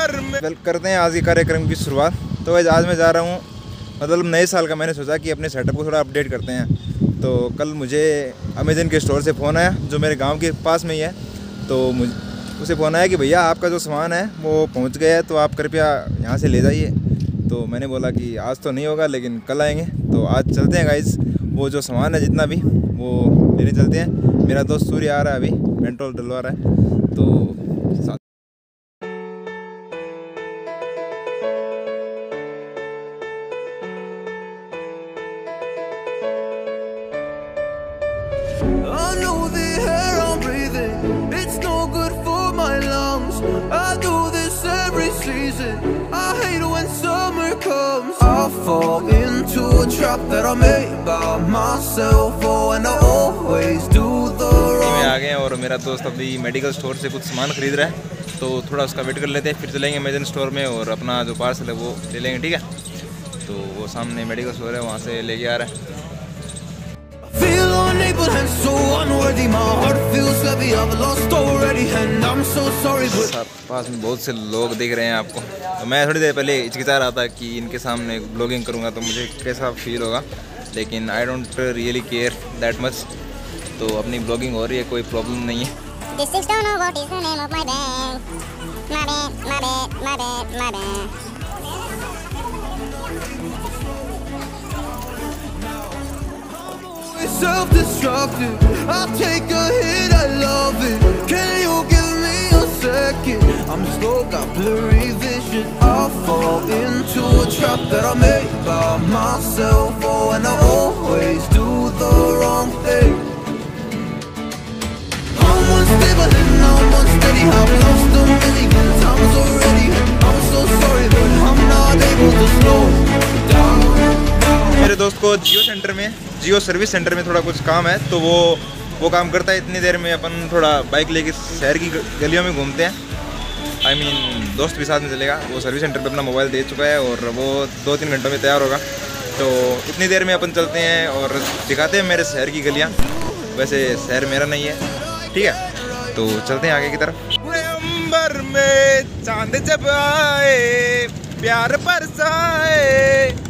Well करते हैं आज के कार्यक्रम की शुरुआत। तो वैसे आज मैं जा रहा हूँ। मतलब नए साल का मैंने सोचा कि अपने सेटअप को थोड़ा अपडेट करते हैं। तो कल मुझे अमेजन के स्टोर से फ़ोन आया, जो मेरे गाँव के पास में ही है। तो मुझे उसे फ़ोन आया कि भैया, आपका जो सामान है, वो पहुँच गया है तो आप कृपया यहाँ से ले जाइए। तो मैंने बोला कि आज तो नहीं होगा, लेकिन कल आएँगे। तो आज चलते हैं गाइज़ वो जो सामान है, जितना भी, वो लेने चलते हैं। मेरा दोस्त सूर्य आ रहा है अभी, पेट्रोल डलवा रहा है। तो every season. I hate when summer comes. I fall into a trap that I made by myself. Oh, and I always do the में wrong. आ गए और मेरा दोस्त अभी मेडिकल स्टोर से कुछ सामान खरीद रहा है तो थोड़ा उसका वेट कर लेते हैं फिर चलेंगे अमेजन स्टोर में और अपना जो पार्सल है वो ले लेंगे ठीक है तो वो सामने मेडिकल स्टोर है वहाँ से लेके आ रहा है पास में बहुत से लोग दिख रहे हैं आपको तो मैं थोड़ी देर पहले हिचकिचा रहा था कि इनके सामने ब्लॉगिंग करूँगा तो मुझे कैसा फील होगा लेकिन I don't really care that much तो अपनी ब्लॉगिंग हो रही है कोई प्रॉब्लम नहीं है Districts don't know what is the name of my bank. My my my my. Self-destructive. I take a hit, I love it. Can you give me a second? I'm slow, got blurry vision. I fall into a trap that I made by myself. Oh, and I always do the wrong thing. I'm unstable and I'm unsteady. I've lost a million दोस्त को जियो centre में जियो service centre में थोड़ा कुछ काम है तो वो वो काम करता है इतनी देर में अपन थोड़ा बाइक लेके शहर की गलियों में घूमते हैं। आई I मीन mean, दोस्त भी साथ में चलेगा वो सर्विस सेंटर पे अपना मोबाइल दे चुका है और वो दो तीन घंटों में तैयार होगा। तो इतनी देर में अपन चलते हैं और दिखाते हैं मेरे शहर की गलियाँ। वैसे शहर मेरा नहीं है ठीक है? तो चलते हैं आगे की तरफ़। में चाँद जब आए प्यार बरसाए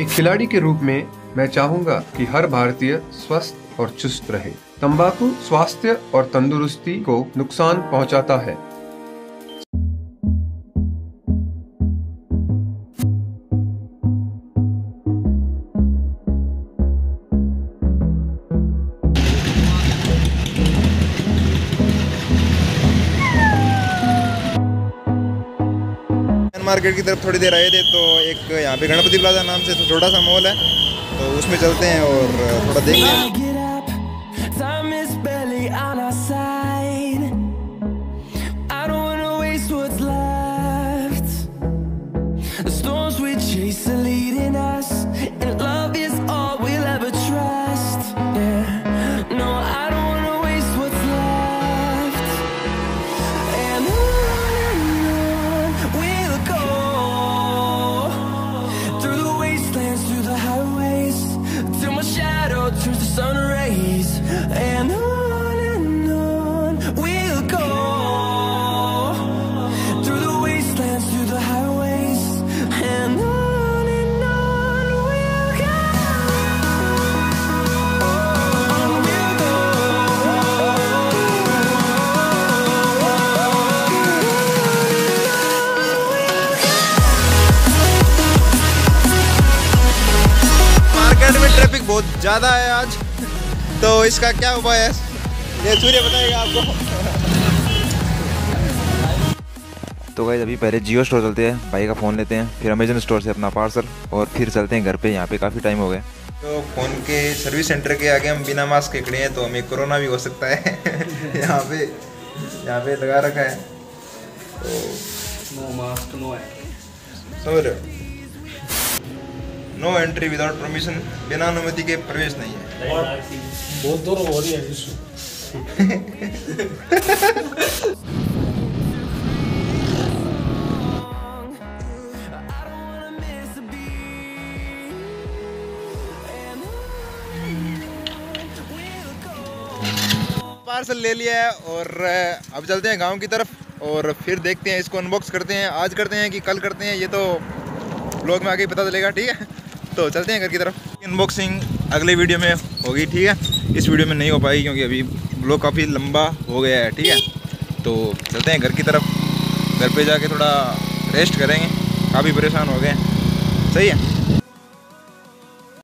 एक खिलाड़ी के रूप में मैं चाहूँगा कि हर भारतीय स्वस्थ और चुस्त रहे। तंबाकू स्वास्थ्य और तंदुरुस्ती को नुकसान पहुंचाता है। मार्केट की तरफ़ थोड़ी देर आए थे तो एक यहाँ पे गणपति प्लाजा नाम से तो छोटा सा मॉल है तो उसमें चलते हैं और थोड़ा देखते हैं। बहुत ज़्यादा है आज। तो इसका क्या उपाय है? ये सूर्य बताएगा आपको। तो गाइज़ अभी पहले जियो स्टोर चलते हैं भाई का फ़ोन लेते हैं फिर अमेजन स्टोर से अपना पार्सल और फिर चलते हैं घर पे यहाँ पे काफ़ी टाइम हो गया। तो फ़ोन के सर्विस सेंटर के आगे हम बिना मास्क के खड़े हैं तो हमें कोरोना भी हो सकता है। यहाँ पे यहाँ पे लगा रखा है। तो नो मास्क नो हो नो एंट्री विदाउट परमिशन बिना अनुमति के प्रवेश नहीं है। बहुत दूर हो रही है पार्सल ले लिया है और अब चलते हैं गाँव की तरफ़ और फिर देखते हैं इसको अनबॉक्स करते हैं आज करते हैं कि कल करते हैं ये तो ब्लॉग में आगे ही पता चलेगा ठीक है? तो चलते हैं घर की तरफ़। अनबॉक्सिंग अगले वीडियो में होगी, ठीक है? इस वीडियो में नहीं हो पाई क्योंकि अभी ब्लॉग काफ़ी लंबा हो गया है, ठीक है? तो चलते हैं घर की तरफ़। घर पे जाके थोड़ा रेस्ट करेंगे। काफ़ी परेशान हो गए सही है?